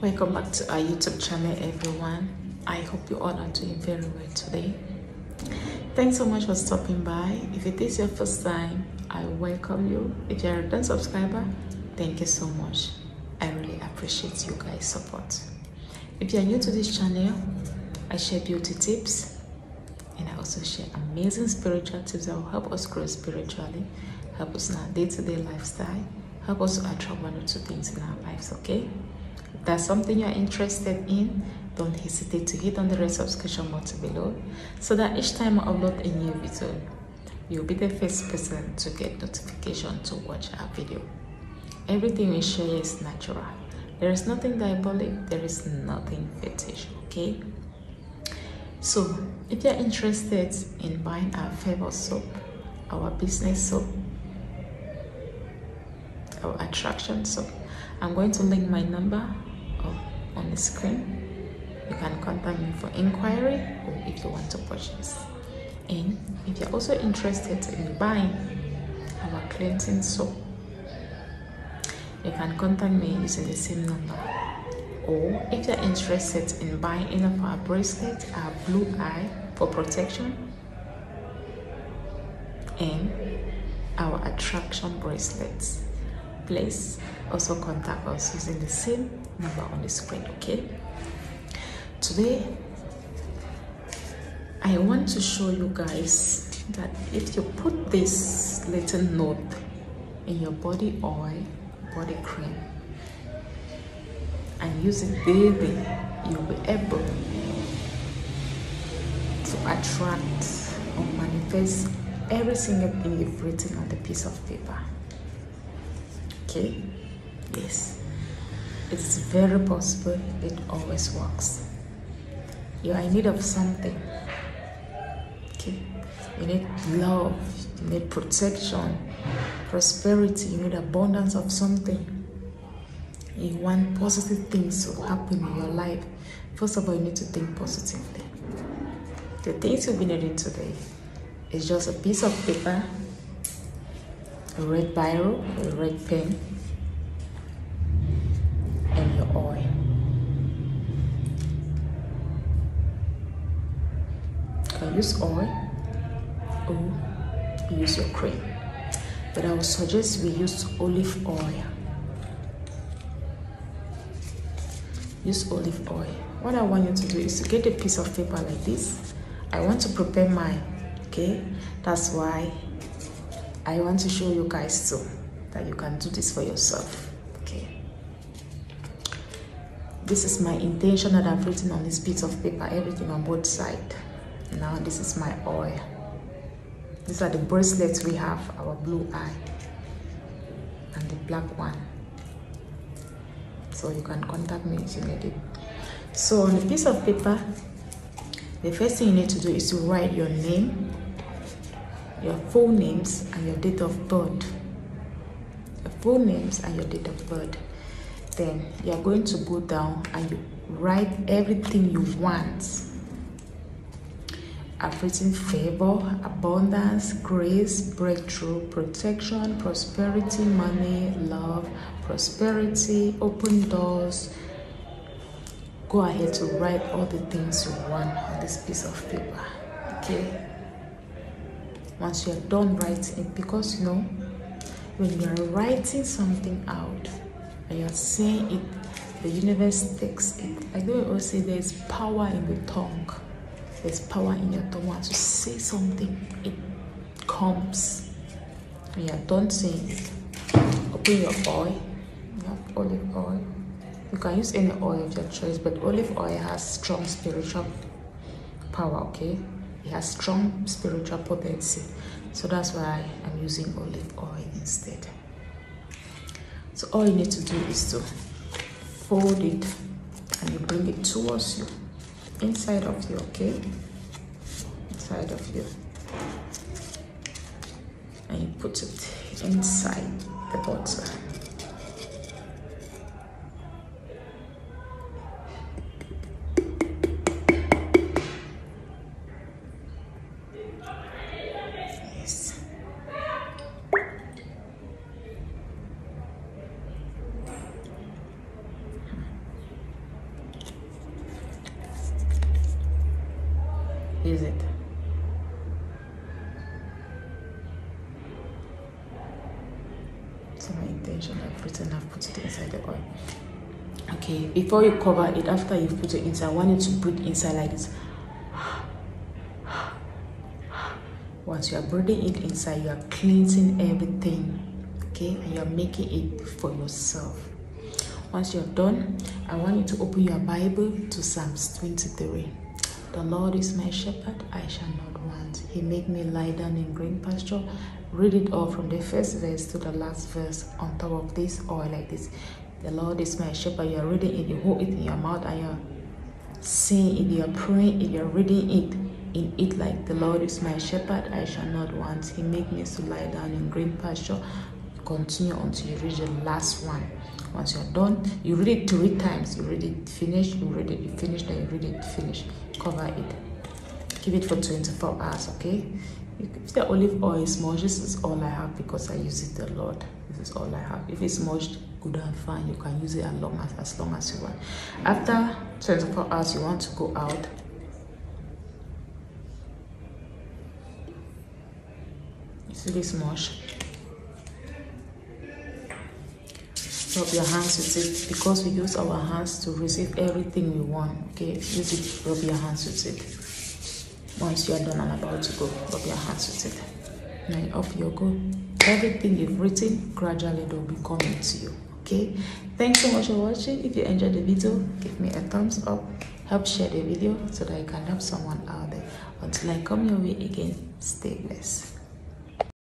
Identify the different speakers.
Speaker 1: welcome back to our youtube channel everyone. I hope you all are doing very well today. Thanks so much for stopping by. If it is your first time i welcome you. If you're a return subscriber thank you so much. I really appreciate you guys support. If you are new to this channel i share beauty tips and i also share amazing spiritual tips that will help us grow spiritually help us in our day-to-day -day lifestyle help us to attract one or two things in our lives okay that's something you're interested in don't hesitate to hit on the red subscription button below so that each time i upload a new video you'll be the first person to get notification to watch our video. Everything we share is natural. There is nothing diabolic there is nothing fetish okay? So if you're interested in buying our favorite soap our business soap our attraction so i'm going to link my number on the screen. You can contact me for inquiry or if you want to purchase. And if you're also interested in buying our cleansing soap you can contact me using the same number. Or if you're interested in buying any of our bracelets our blue eye for protection and our attraction bracelets please also contact us using the same number on the screen okay? Today i want to show you guys that if you put this little note in your body oil body cream and use it daily you'll be able to attract or manifest every single thing you've written on the piece of paper okay? Yes. It's very possible it always works. You're in need of something. Okay? You need love you need protection prosperity you need abundance of something. You want positive things to happen in your life first of all you need to think positively. The things you've been reading today is just a piece of paper a red biro, a red pen, and your oil. You use oil oh, or use your cream. But I would suggest we use olive oil. Use olive oil. What I want you to do is to get a piece of paper like this. I want to prepare mine, okay? That's why I want to show you guys too that you can do this for yourself. Okay. This is my intention that I've written on this piece of paper, everything on both sides. Now this is my oil. These are the bracelets we have, our blue eye and the black one. So you can contact me if you need it. So on the piece of paper, the first thing you need to do is to write your name, your full names and your date of birth. Your full names and your date of birth. Then you are going to go down and you write everything you want. I've written favor, abundance, grace, breakthrough, protection, prosperity, money, love, prosperity, open doors. Go ahead to write all the things you want on this piece of paper. Okay? Once you're done writing because you know when you're writing something out and you're saying it the universe takes it like they will say there's power in the tongue. There's power in your tongue. Once you say something it comes. When you're done saying it open your oil. You have olive oil. You can use any oil of your choice but olive oil has strong spiritual power okay it has strong spiritual potency. So that's why i'm using olive oil instead. So all you need to do is to fold it and you bring it towards you inside of you okay inside of you and you put it inside the bottle use it? So my intention i've written i've put it inside the oil. Okay before you cover it after you've put it inside i want you to breathe inside like this. Once you are breathing it inside you are cleansing everything okay? And you're making it for yourself. Once you're done i want you to open your bible to psalms 23 the lord is my shepherd i shall not want he make me lie down in green pasture read it all from the first verse to the last verse on top of this or like this the lord is my shepherd you're reading it you hold it in your mouth and you're saying it you're praying it you're reading it in it like the Lord is my shepherd, I shall not want. He make me to lie down in green pasture. Continue until you reach the last one. Once you're done, you read it three times. You read it, finish, you read it, you finish, then you read it, finish. Cover it. Keep it for 24 hours, okay? If the olive oil is smudged, this is all I have because I use it a lot. This is all I have. If it's smudged, good and fine. You can use it as long as, as long as you want. After 24 hours, you want to go out see this much rub your hands with it because we use our hands to receive everything we want okay? Use it rub your hands with it. Once you are done and about to go rub your hands with it. Now you go. Everything you've written gradually will be coming to you okay? Thanks so much for watching. If you enjoyed the video give me a thumbs up. Help share the video so that i can help someone out there. Until i come your way again stay blessed